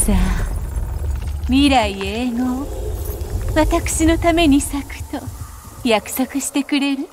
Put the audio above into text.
さあ未来永劫私のために咲くと約束してくれる？